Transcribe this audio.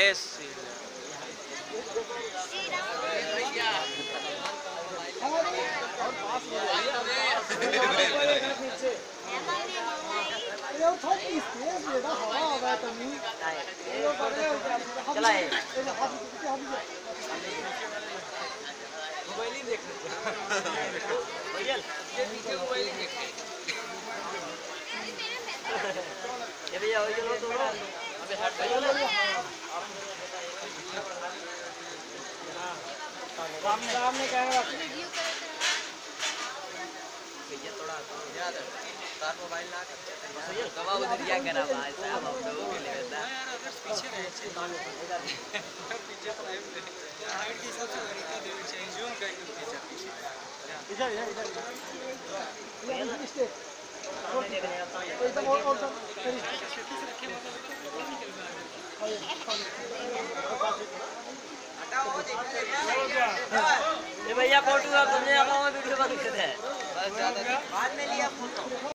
ऐसे मोबाइल ही देख ये भैया हो चलो तो अबे हट राम राम ने कहा भैया थोड़ा याद तार मोबाइल ना कर दवा उधर क्या करा भाई साहब हम लोगों के लिए बता पीछे रहे पीछे तो हाइट के हिसाब से तरीका देना चाहिए जूम करके पीछे इधर इधर इधर इधर सामने हूँ एकदम और और करी ये भैया फ़ोटो आप समझे आप वीडियो बंद कर दे बाद में लिया फ़ोटो।